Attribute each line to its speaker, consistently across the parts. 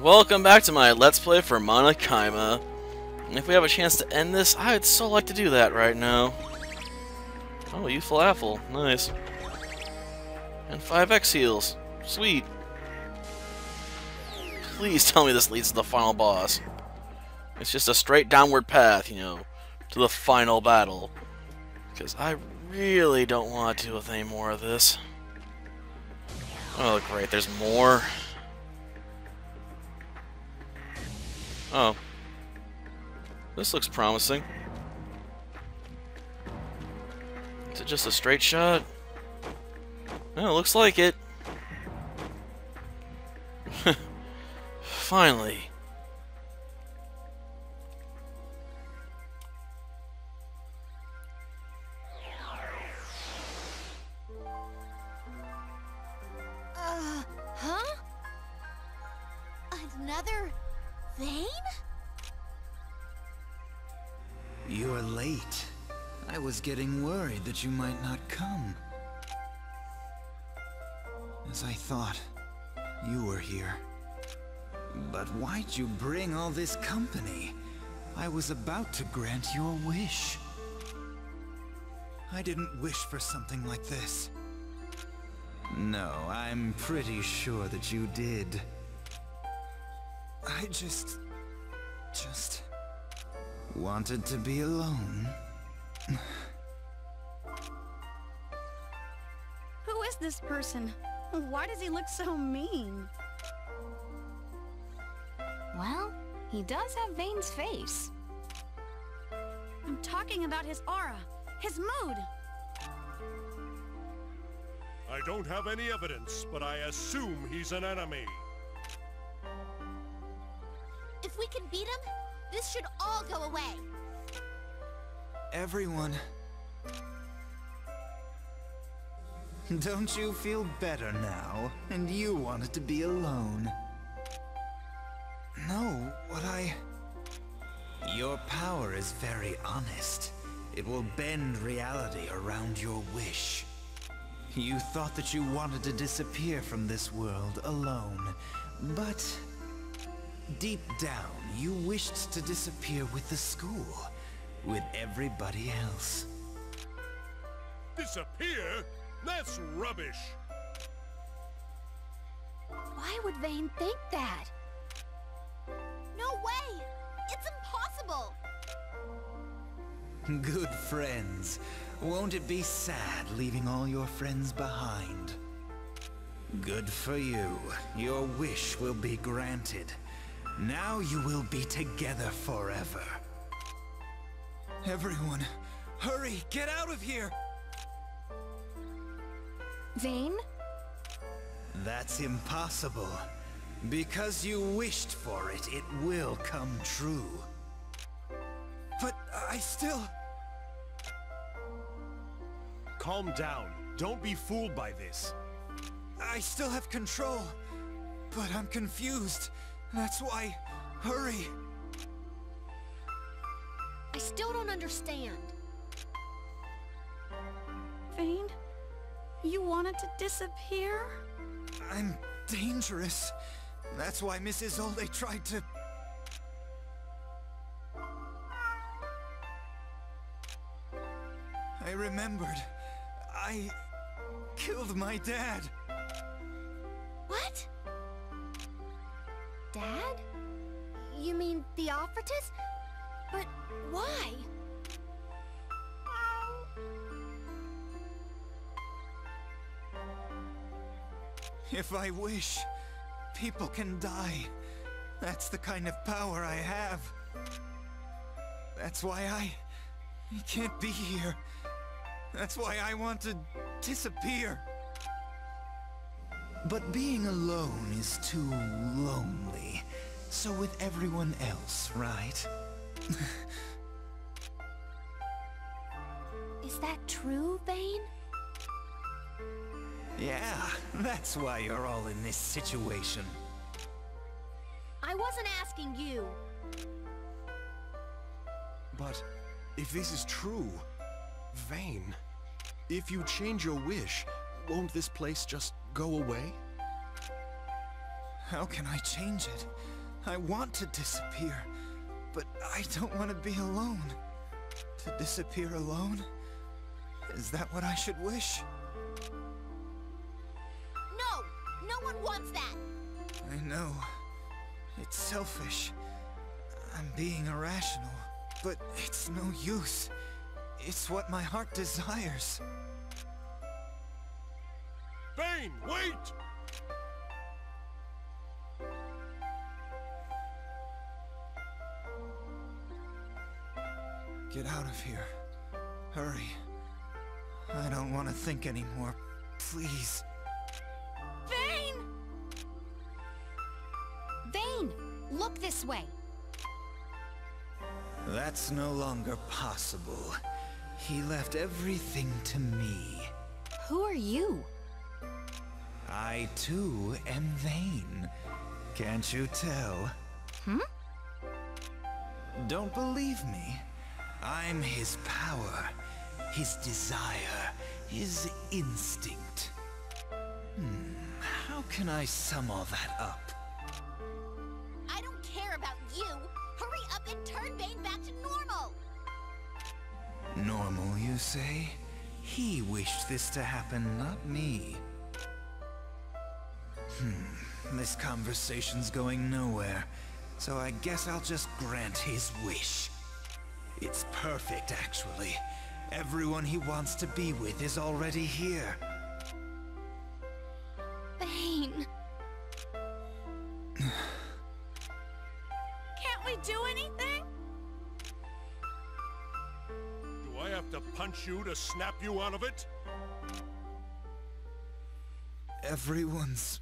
Speaker 1: Welcome back to my Let's Play for Mana Khemia. And if we have a chance to end this, I'd so like to do that right now. Oh, youthful apple. Nice. And 5x heals. Sweet. Please tell me this leads to the final boss. It's just a straight downward path, you know, to the final battle. Because I really don't want to deal with any more of this. Oh, great, there's more. Oh. This looks promising. Is it just a straight shot? No, looks like it. Finally.
Speaker 2: That you might not come. As I thought, you were here. But why'd you bring all this company? I was about to grant your wish. I didn't wish for something like this. No, I'm pretty sure that you did. I just... just... wanted to be alone.
Speaker 3: This person? Why does he look so mean?
Speaker 4: Well, he does have Vayne's face.
Speaker 3: I'm talking about his aura, his mood.
Speaker 5: I don't have any evidence, but I assume he's an enemy.
Speaker 6: If we can beat him, this should all go away.
Speaker 2: Everyone... Don't you feel better now? And you wanted to be alone? No, what I... Your power is very honest. It will bend reality around your wish. You thought that you wanted to disappear from this world alone, but... Deep down, you wished to disappear with the school, with everybody else.
Speaker 5: Disappear? That's rubbish.
Speaker 4: Why would Vayne think that?
Speaker 6: No way! It's impossible!
Speaker 2: Good friends. Won't it be sad leaving all your friends behind? Good for you. Your wish will be granted. Now you will be together forever. Everyone, hurry! Get out of here!
Speaker 4: Vayne?
Speaker 2: That's impossible. Because you wished for it, it will come true. But I still...
Speaker 5: Calm down. Don't be fooled by this.
Speaker 2: I still have control. But I'm confused. That's why... Hurry!
Speaker 6: I still don't understand.
Speaker 3: Vayne? You wanted to disappear?
Speaker 2: I'm dangerous. That's why Mrs. Olde tried to... I remembered. I... killed my dad.
Speaker 6: What? Dad? You mean Theophritus? But why?
Speaker 2: If I wish, people can die. That's the kind of power I have. That's why I... I can't be here. That's why I want to disappear. But being alone is too lonely. So with everyone else, right?
Speaker 4: Is that true, Vayne?
Speaker 2: Yeah, that's why you're all in this situation.
Speaker 6: I wasn't asking you.
Speaker 5: But if this is true, Vayne, if you change your wish, won't this place just go away?
Speaker 2: How can I change it? I want to disappear, but I don't want to be alone. To disappear alone? Is that what I should wish?
Speaker 6: No one wants that!
Speaker 2: I know. It's selfish. I'm being irrational. But it's no use. It's what my heart desires.
Speaker 5: Vayne, wait!
Speaker 2: Get out of here. Hurry. I don't want to think anymore. Please.
Speaker 4: This way.
Speaker 2: That's no longer possible. He left everything to me.
Speaker 4: Who are you?
Speaker 2: I too am Vayne. Can't you tell?
Speaker 4: Hmm?
Speaker 2: Don't believe me? I'm his power, his desire, his instinct. Hmm, how can I sum all that up?
Speaker 6: Normal,
Speaker 2: you say? He wished this to happen, not me. Hmm, this conversation's going nowhere, so I guess I'll just grant his wish. It's perfect, actually. Everyone he wants to be with is already here.
Speaker 5: Vayne. Punch you to snap you out of it?
Speaker 2: Everyone's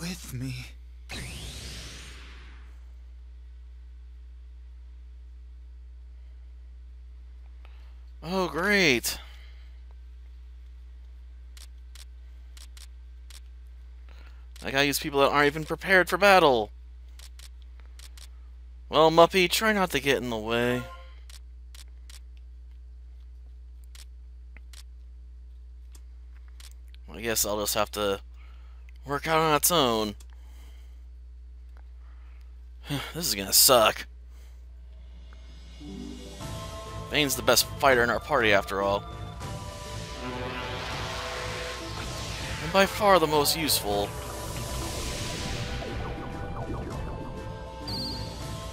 Speaker 2: with me.
Speaker 1: Oh, great. I gotta use people that aren't even prepared for battle. Well, Muppy, try not to get in the way. Guess I'll just have to work out on its own. this is gonna suck. Vayne's the best fighter in our party, after all. And by far the most useful.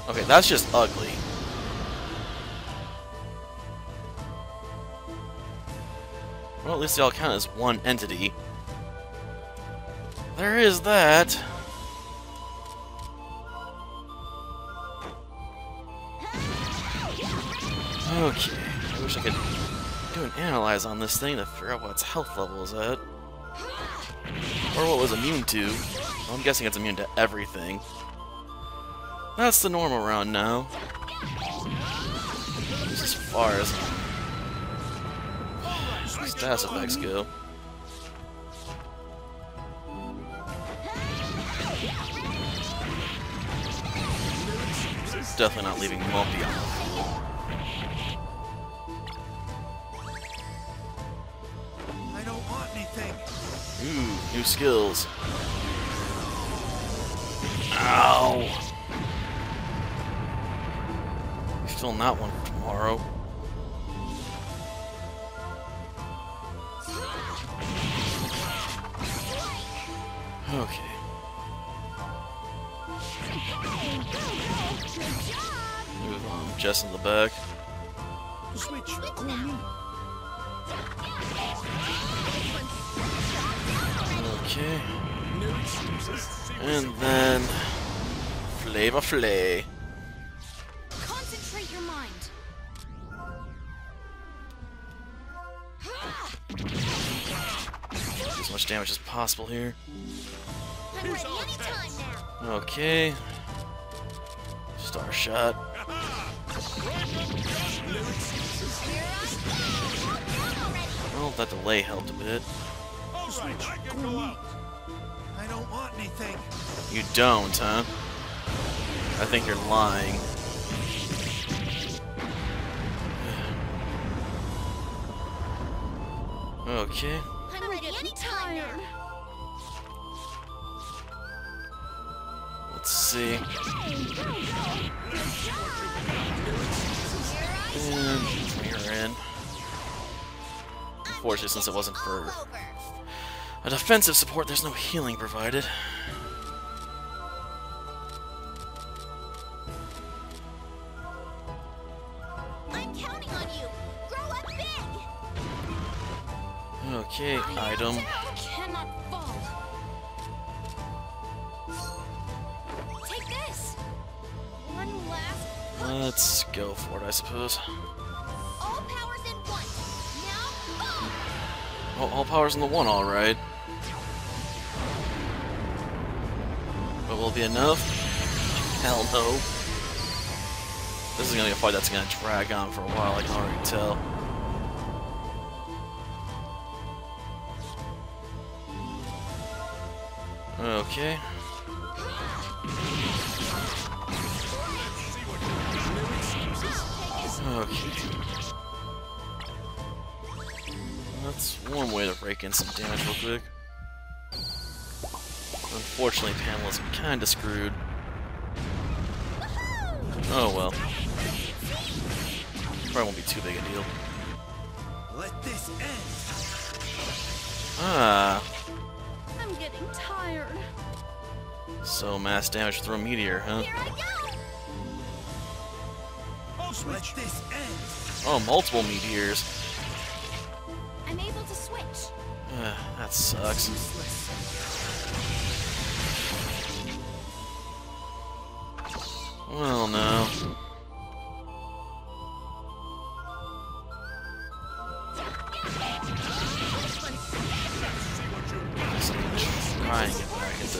Speaker 1: Okay, that's just ugly. Well, at least they all count as one entity. There is that. Okay, I wish I could do an analyze on this thing to figure out what its health level is at. Or what was immune to. Well, I'm guessing it's immune to everything. That's the normal round now. Just as far as status effects go. Definitely not leaving Muppy on the floor.
Speaker 2: I don't want anything.
Speaker 1: Ooh, new skills. Ow! Still not one for tomorrow. Okay. Move um, on, Jess in the back.
Speaker 5: Switch,
Speaker 1: Okay. And then Flavor Flay.
Speaker 4: Concentrate your mind.
Speaker 1: Do as much damage as possible here.
Speaker 6: I'm ready anytime now!
Speaker 1: Okay. Star shot. Well, that delay helped a bit.
Speaker 5: I
Speaker 2: don't want anything.
Speaker 1: You don't, huh? I think you're lying. Okay.
Speaker 6: I'm ready anytime now!
Speaker 1: See. And we're in. Unfortunately, since it wasn't for a defensive support, there's no healing provided.
Speaker 6: I'm counting on you. Grow up big.
Speaker 1: Okay, item. Let's go for it, I suppose.
Speaker 6: All powers in one. Now!
Speaker 1: All, all powers in the one, alright. But will it be enough? Hell no. This is gonna be a fight that's gonna drag on for a while, I can already tell. Okay. Okay. That's one way to break in some damage real quick. Unfortunately, Pamela's kinda screwed. Oh well. Probably won't be too big a deal.
Speaker 2: Let this end.
Speaker 1: Ah,
Speaker 3: I'm getting tired.
Speaker 1: so mass damage through a meteor, huh?
Speaker 6: Here
Speaker 2: Let this end.
Speaker 1: Oh, multiple meteors.
Speaker 3: I'm able to switch.
Speaker 1: That sucks. Well, no. Just try and get back into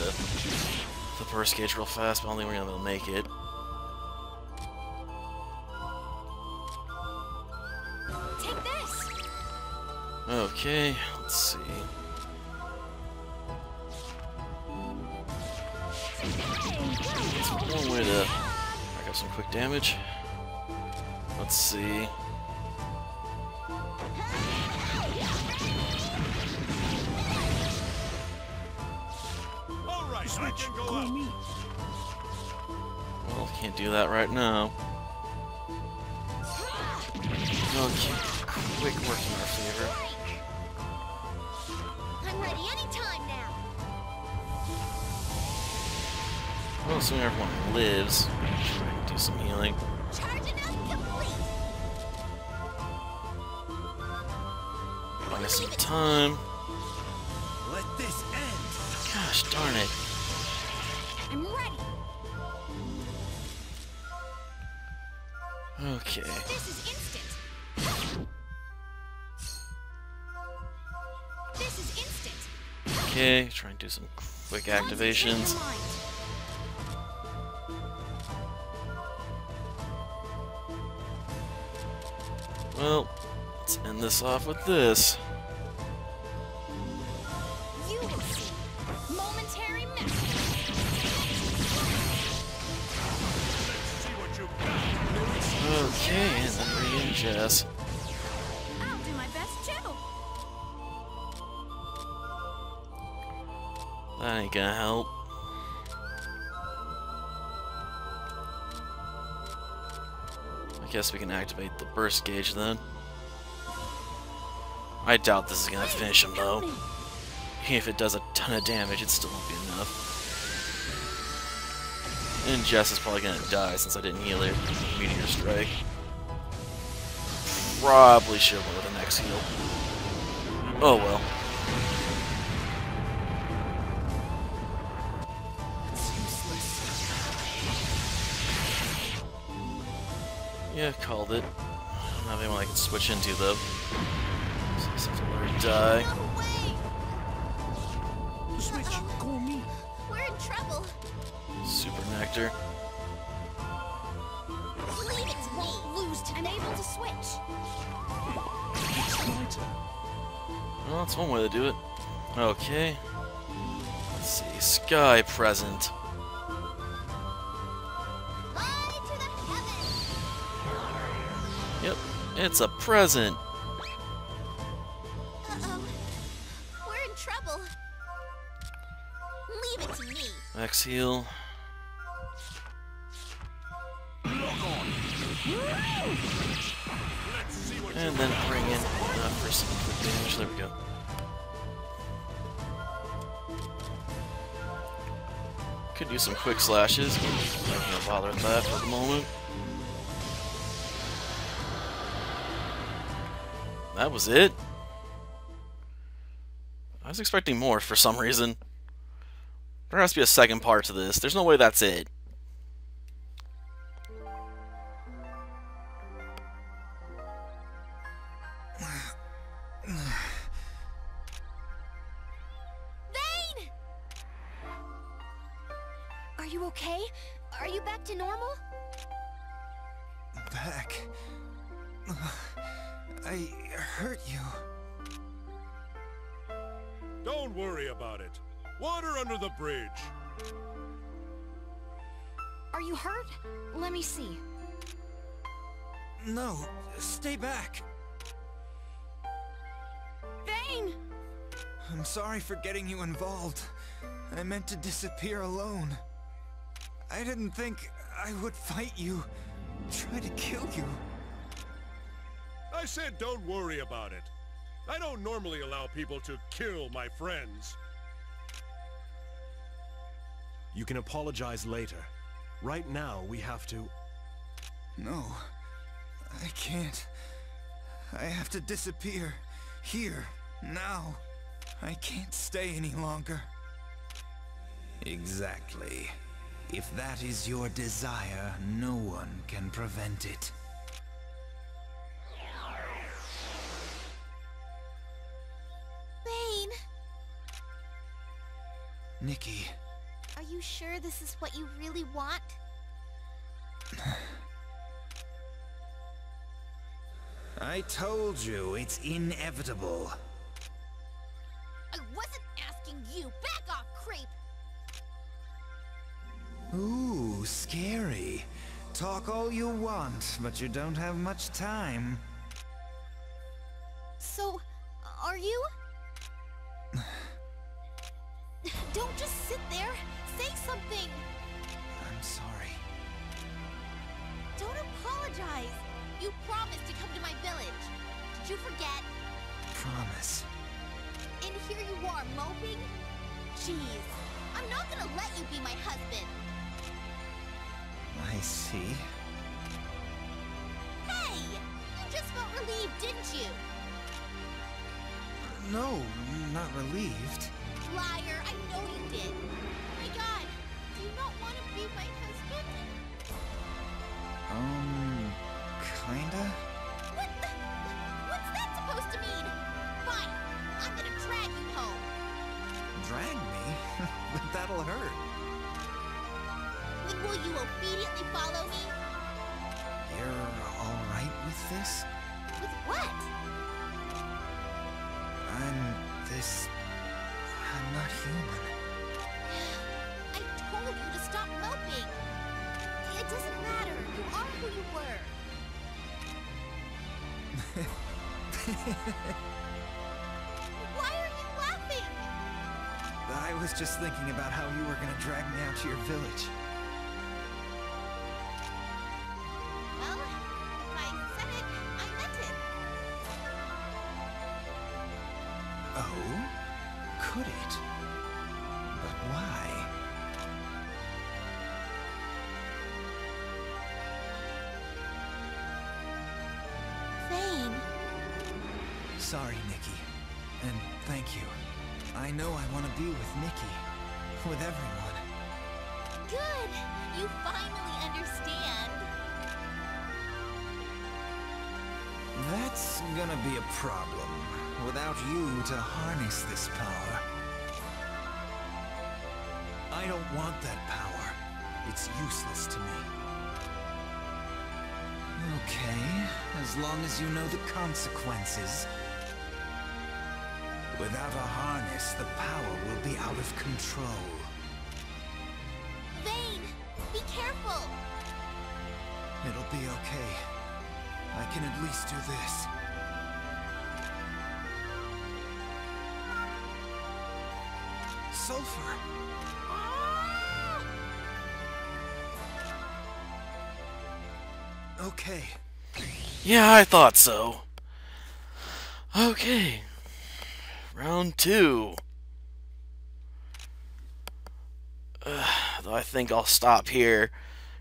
Speaker 1: the burst gauge real fast, but I don't think we're gonna be able to make it. Okay, let's see. That's one way to rack up some quick damage. Let's see.
Speaker 5: Switch.
Speaker 1: Well, can't do that right now. Okay, quick work in our favor. Well, assuming everyone lives, try and do some healing.
Speaker 6: Charging up complete.
Speaker 1: Buy some time.
Speaker 2: Let this end.
Speaker 1: Gosh darn it.
Speaker 6: I'm ready.
Speaker 1: Okay.
Speaker 6: This is instant. This is instant.
Speaker 1: Okay, try and do some quick activations. This off with this.
Speaker 6: You will see. Momentary mess.
Speaker 1: Okay, and then bring in Jess.
Speaker 3: I'll do my best too.
Speaker 1: That ain't gonna help. I guess we can activate the burst gauge then. I doubt this is gonna finish him though. Even if it does a ton of damage, it still won't be enough. And Jess is probably gonna die since I didn't heal her. Meteor strike. Probably should have with the next heal. Oh well. Yeah, called it. I don't have anyone I can switch into though. So I just have to let her uh, die.
Speaker 6: No way.
Speaker 5: Switch, call me.
Speaker 6: We're in trouble.
Speaker 1: Super Nectar.
Speaker 6: Leave it to me. Lose
Speaker 3: I'm able to switch.
Speaker 5: It's my turn.
Speaker 1: Well, that's one way to do it. Okay. Let's see. Sky present.
Speaker 6: Fly to the.
Speaker 1: Yep, it's a present. max heal. And then bring in uh, for some quick damage. There we go. Could use some quick slashes, but I'm not gonna bother with that for the moment. That was it. I was expecting more for some reason. There has to be a second part to this. There's no way that's it.
Speaker 2: No, stay back.
Speaker 3: Vayne!
Speaker 2: I'm sorry for getting you involved. I meant to disappear alone. I didn't think I would fight you, try to kill you.
Speaker 7: I said don't worry about it. I don't normally allow people to kill my friends.
Speaker 5: You can apologize later. Right now, we have to...
Speaker 2: No, I can't. I have to disappear. Here, now. I can't stay any longer. Exactly. If that is your desire, no one can prevent it.
Speaker 6: Vayne,
Speaker 2: Nikki,
Speaker 6: are you sure this is what you really want?
Speaker 2: I told you it's inevitable.
Speaker 6: I wasn't asking you. Back off, creep!
Speaker 2: Ooh, scary. Talk all you want, but you don't have much time.
Speaker 6: So, are you? Don't just sit there. Say something.
Speaker 2: I'm sorry.
Speaker 6: Don't apologize. You promised to come to my village. Did you forget?
Speaker 2: Promise.
Speaker 6: And here you are, moping? Jeez, I'm not gonna let you be my husband.
Speaker 2: I see.
Speaker 6: Hey! You just felt relieved, didn't you?
Speaker 2: No, not relieved.
Speaker 6: Liar, I know you did. Why are you laughing?
Speaker 2: I was just thinking about how you were gonna drag me out to your village. You
Speaker 6: finally understand.
Speaker 2: That's gonna be a problem. Without you to harness this power. I don't want that power. It's useless to me. Okay, as long as you know the consequences. Without a harness, the power will be out of control.
Speaker 6: Be
Speaker 2: okay. I can at least do this. Sulpher! Okay.
Speaker 1: Yeah, I thought so. Okay. Round two. Though I think I'll stop here.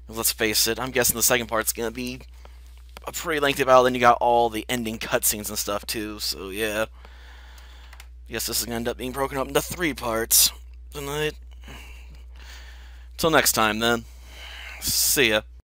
Speaker 1: Let's face it, I'm guessing the second part's gonna be a pretty lengthy battle. Then you got all the ending cutscenes and stuff too. So yeah, guess this is gonna end up being broken up into three parts tonight. Till next time, then. See ya.